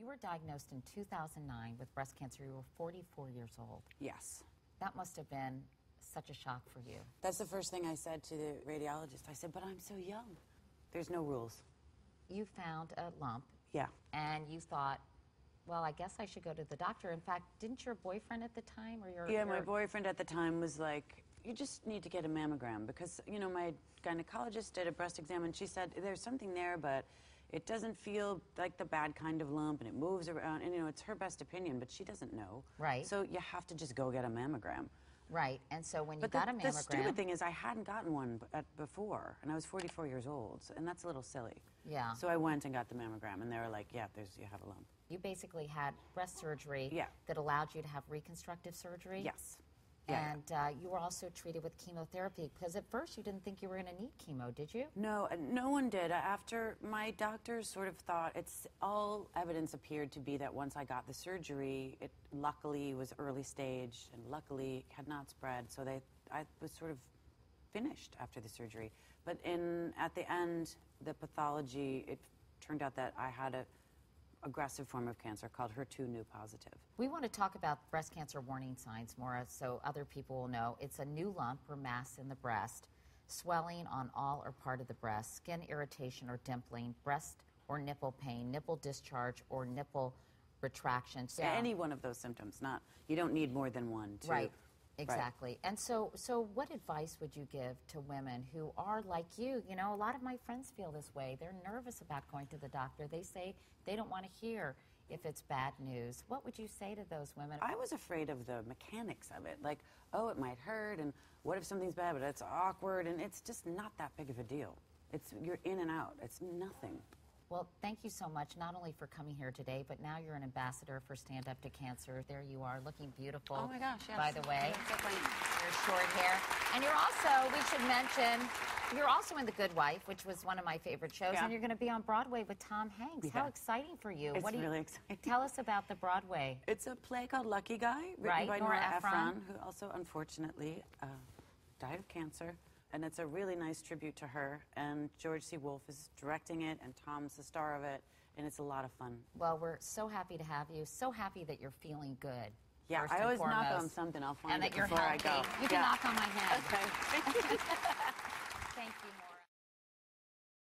You were diagnosed in 2009 with breast cancer. You were 44 years old. Yes. That must have been such a shock for you. That's the first thing I said to the radiologist. I said, but I'm so young. There's no rules. You found a lump Yeah. and you thought, well, I guess I should go to the doctor. In fact, didn't your boyfriend at the time or your Yeah, my boyfriend at the time was like, you just need to get a mammogram because, you know, my gynecologist did a breast exam and she said, there's something there, but it doesn't feel like the bad kind of lump and it moves around. And, you know, it's her best opinion, but she doesn't know. Right. So you have to just go get a mammogram. Right. And so when you But got the, a mammogram, the stupid thing is, I hadn't gotten one before, and I was 44 years old, and that's a little silly. Yeah. So I went and got the mammogram, and they were like, "Yeah, there's you have a lump." you basically had breast surgery Yeah. that allowed you to have reconstructive surgery. Yes. Yeah, yeah. And uh, you were also treated with chemotherapy because at first you didn't think you were going to need chemo, did you? No, uh, no one did. After my doctors sort of thought it's all evidence appeared to be that once I got the surgery, it luckily was early stage and luckily had not spread. So they, I was sort of finished after the surgery. But in at the end, the pathology it turned out that I had a aggressive form of cancer called HER2/neu positive. We want to talk about breast cancer warning signs, Maura, uh, so other people will know. It's a new lump or mass in the breast, swelling on all or part of the breast, skin irritation or dimpling, breast or nipple pain, nipple discharge or nipple retraction. So, Any one of those symptoms. Not you don't need more than one. To, Right. Exactly. And so so what advice would you give to women who are like you? You know, a lot of my friends feel this way. They're nervous about going to the doctor. They say they don't want to hear if it's bad news. What would you say to those women? I was afraid of the mechanics of it. Like, oh, it might hurt, and what if something's bad, but it's awkward, and it's just not that big of a deal. It's you're in and out. It's nothing. Well, thank you so much, not only for coming here today, but now you're an ambassador for Stand Up to Cancer. There you are, looking beautiful. Oh my gosh, yes. By the way, your short hair, and you're also. We should mention. You're also in The Good Wife, which was one of my favorite shows, Yeah. and you're going to be on Broadway with Tom Hanks. How exciting for you! It's what do you, really exciting. Tell us about the Broadway. It's a play called Lucky Guy, written Right, by Nora Nora, Ephron. Ephron, who also unfortunately uh, died of cancer. And it's a really nice tribute to her. And George C. Wolfe is directing it, and Tom's the star of it, and it's a lot of fun. Well, we're so happy to have you. So happy that you're feeling good. Yeah, I always knock on something. I'll find and it that you're before I healthy. go. You can Yeah. knock on my head. Okay.